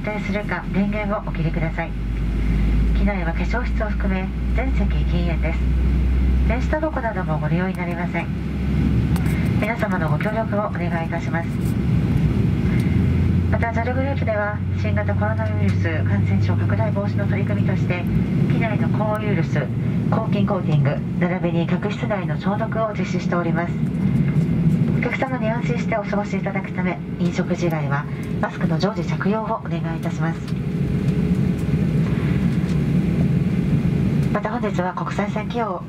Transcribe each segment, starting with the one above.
定するか電源をお切りください。機内は化粧室を含め全席禁煙です。電子タバコなどもご利用になりません。皆様のご協力をお願いいたします。また JAL グループでは新型コロナウイルス感染症拡大防止の取り組みとして機内の高ウイルス抗菌コーティング並びに客室内の消毒を実施しております。様に安心してお過ごしいただくため飲食時以外はマスクの常時着用をお願いいたします。また本日は国際線機用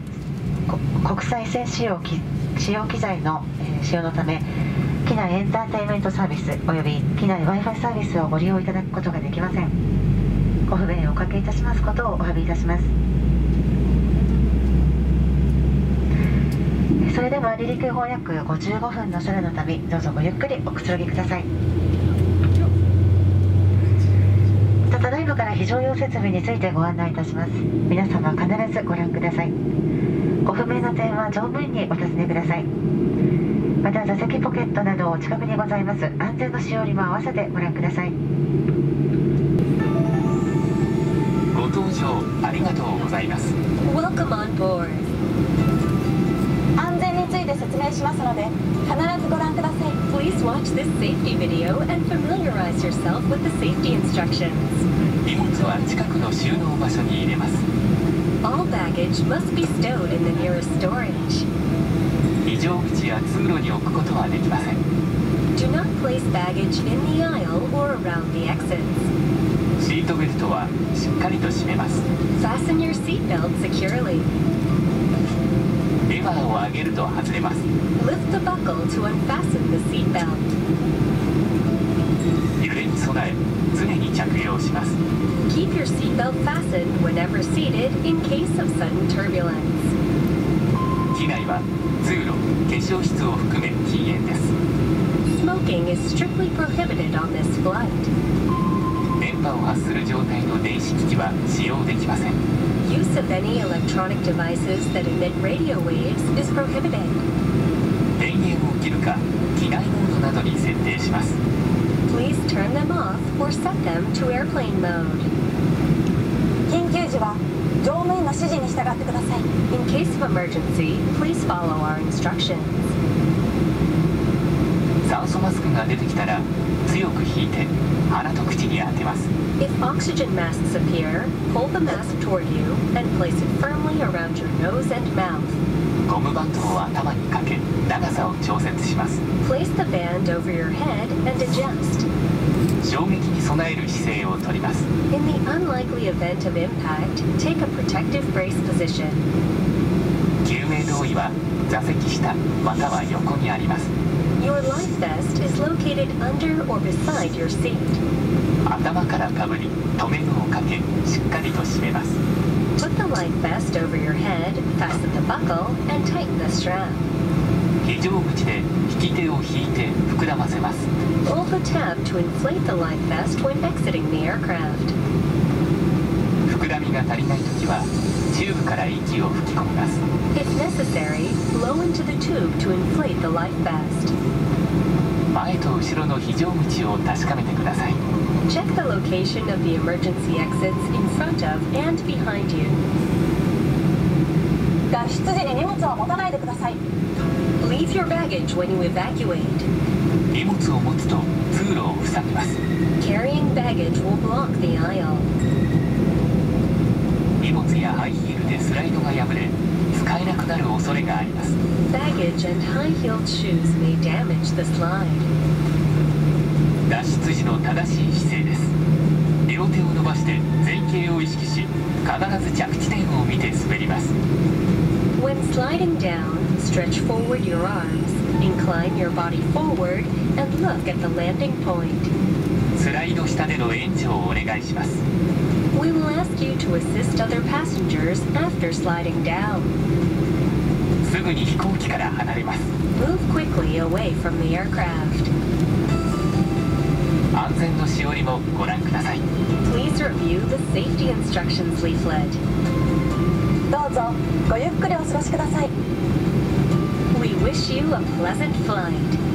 国際線使用機使用機材の、えー、使用のため機内エンターテインメントサービスおよび機内 w i f i サービスをご利用いただくことができません。ご不便をおかけいたしますことをお詫びいたしますそれでは離陸後約55分の空の旅どうぞごゆっくりおくつろぎください。ただいまから非常用設備についてご案内いたします。皆様必ずご覧ください。ご不明な点は乗務員にお尋ねください。また座席ポケットなどお近くにございます。安全のしおりも合わせてご覧ください。ご搭乗ありがとうございます。Welcome on watch this safety video and familiarize yourself with the safety instructions 荷物は近くの収納場所に入れます All baggage must be stowed in the nearest storage 非常口や通路に置くことはできません Do not place baggage in the aisle or around the exits シートベルトはしっかりと締めます Fasten your seatbelt securely レバーを上げると外れます Lift the buckle to unfasten the seatbelt 揺れに備え常に着用します Keep your seatbelt fastened whenever seated in case of sudden turbulence 機内は通路化粧室を含め禁煙です Smoking is strictly prohibited on this flight 電波を発する状態の電子機器は使用できません Use of any electronic devices that emit radio waves is prohibited 電源を切るか機内モードなどに設定します Please turn them off or set them to airplane mode 緊急時は乗務員の指示に従ってください In case of emergency, please follow our instructions 酸素マスクが出てきたら強く引いて鼻と口に当てます If oxygen masks appear, pull the mask toward you and place it firmly around your nose and mouth. ゴムバンドを頭にかけ長さを調節します Place the band over your head and adjust. 衝撃に備える姿勢をとります In the unlikely event of impact, take a protective brace position. 救命胴衣は座席下または横にあります Your life vest is located under or beside your seat. 頭からかぶり留め具をかけしっかりと締めます Put the life vest over your head, fasten the buckle, and tighten the strap. 非常口で引き手を引いて膨らませます Pull the tab to inflate the life vest when exiting the aircraft. 膨らみが足りない時はチューブから息を吹き込みます If necessary, blow into the tube to inflate the life vest. 前と後ろの非常口を確かめてください Check the location of the emergency exits in front of and behind you. 脱出時に荷物は持たないでください Leave your baggage when you evacuate. 荷物を持つと通路を塞ぎます Carrying baggage will block the aisle. 荷物やハイヒールでスライドが破れ使えなくなる恐れがあります Baggage and high-heeled shoes may damage the slide. 脱出時の正しい姿勢です両手を伸ばして前傾を意識し必ず着地点を見て滑ります When sliding down, stretch forward your arms, incline your body forward, and look at the landing point. スライド下での援助をお願いします We will ask you to assist other passengers after sliding down. すぐに飛行機から離れます Move quickly away from the aircraft. 安全のしおりもご覧ください Please review the safety instructions leaflet. どうぞごゆっくりお過ごしください We wish you a pleasant flight.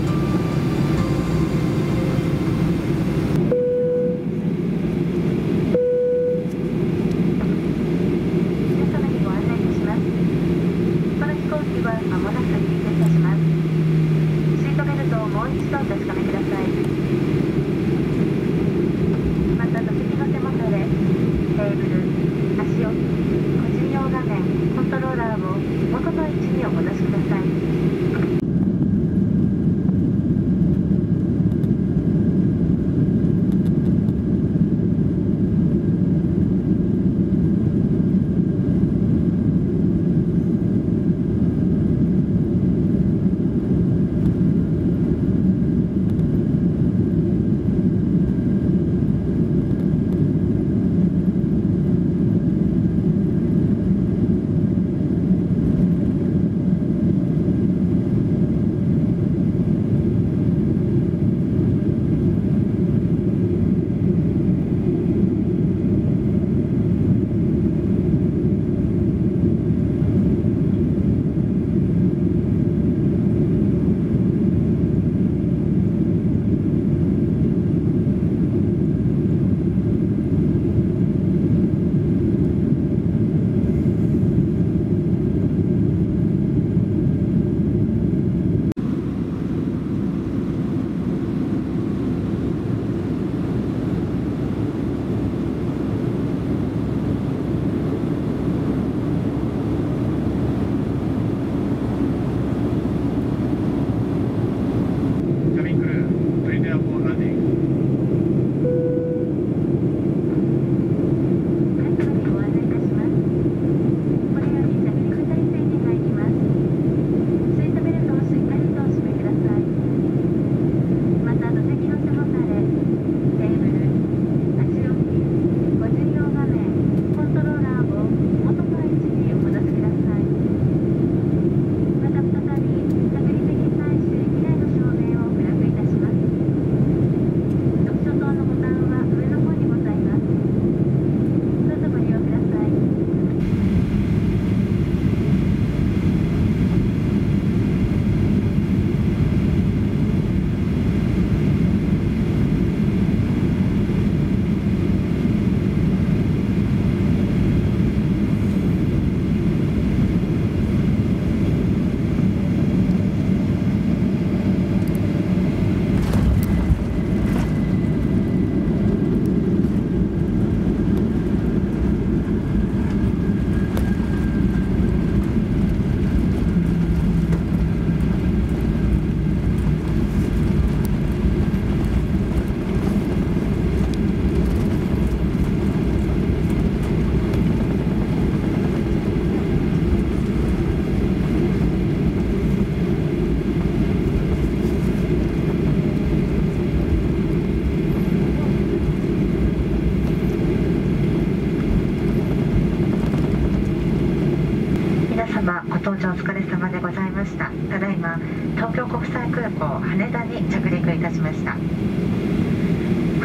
搭乗お疲れ様でございました。ただいま東京国際空港羽田に着陸いたしました。こ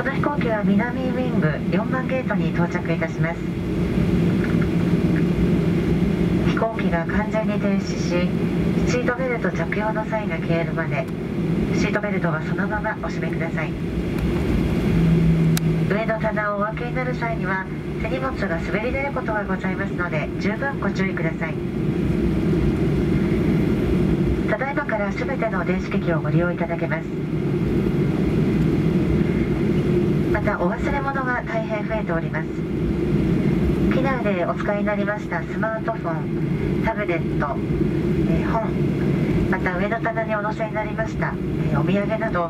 の飛行機は南ウィング4番ゲートに到着いたします。飛行機が完全に停止しシートベルト着用の際が消えるまでシートベルトはそのままお締めください。上の棚をお分けになる際には手荷物が滑り出ることがございますので十分ご注意ください。ただいまから全ての電子機器をご利用いただけます。またお忘れ物が大変増えております。機内でお使いになりましたスマートフォンタブレット、え本また上の棚にお載せになりました、えお土産などお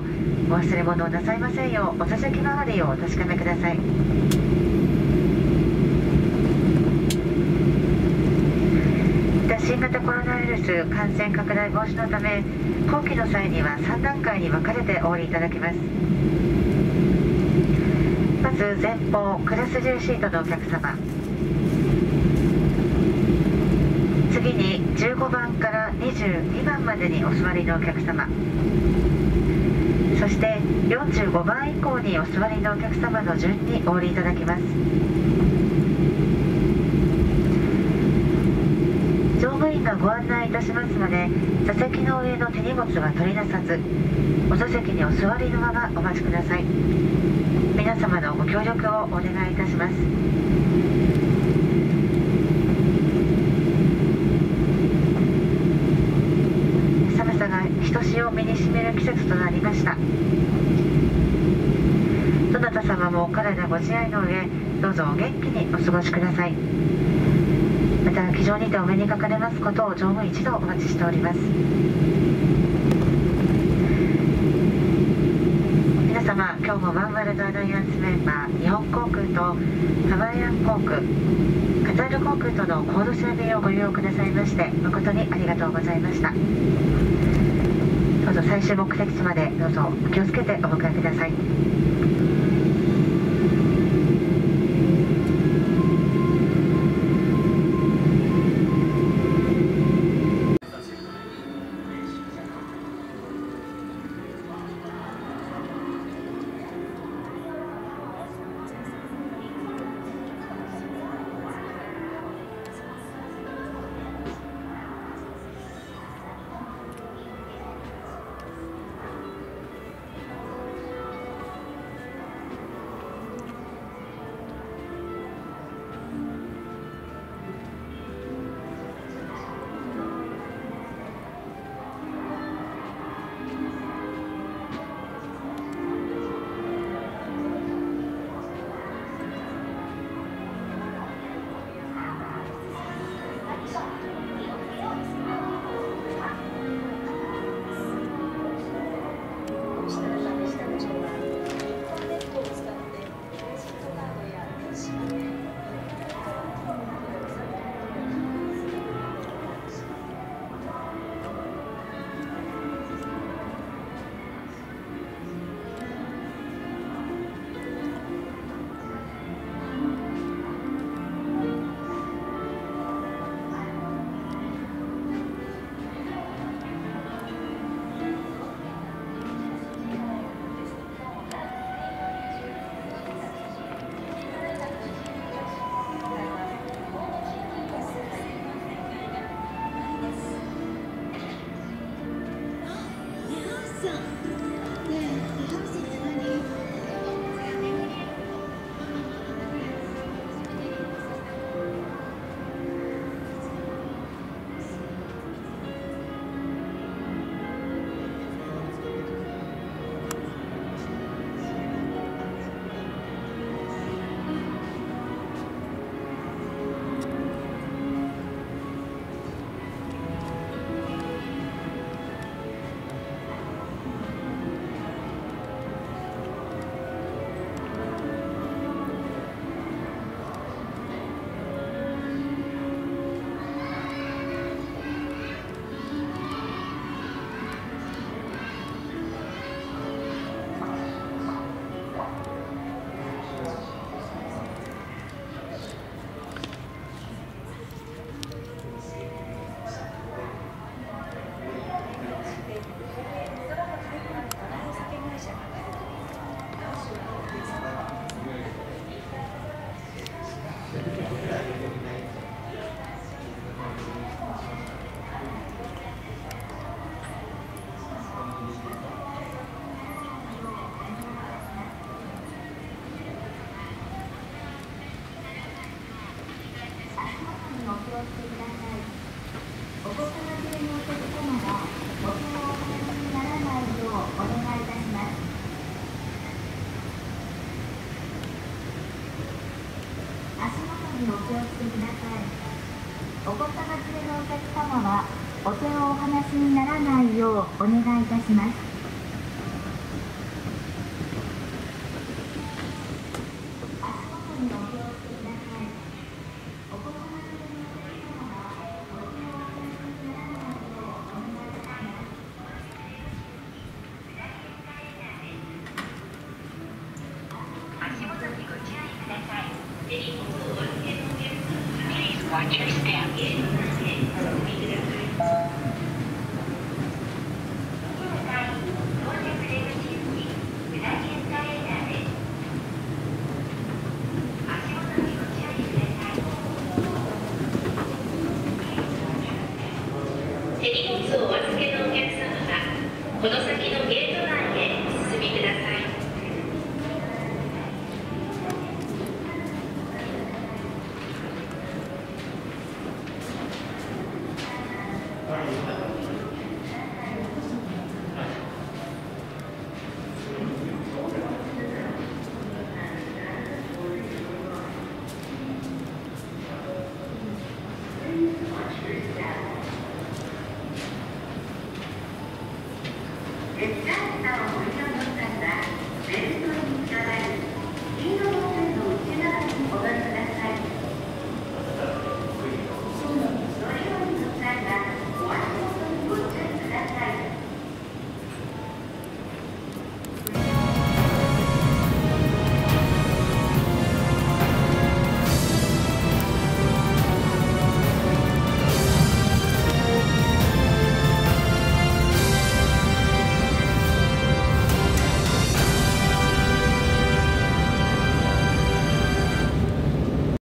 忘れ物をなさいませんようお座席周りをお確かめくださいまた新型コロナウイルス感染拡大防止のため後期の際には3段階に分かれてお降りいただきます。まず前方クラス10シートのお客様。次に15番から22番までにお座りのお客様。そして45番以降にお座りのお客様の順にお降りいただきます。乗務員がご案内いたしますので座席の上の手荷物は取り出さずお座席にお座りのままお待ちください。皆様のご協力をお願いいたします。寒さがひとしを身にしめる季節となりました。どなた様もお体ご自愛の上どうぞお元気にお過ごしください。また機上にてお目にかかれますことを乗務一度お待ちしております。皆様今日もワンワールドアライアンスメンバー日本航空とハワイアン航空カタール航空とのコードシェア便をご利用くださいまして誠にありがとうございました。どうぞ最終目的地までどうぞ気をつけてお迎えください。足元にお気をつけくださいお子様連れのお客様はお手をお離しにならないようお願いいたします足元にご注意ください。Watch your step.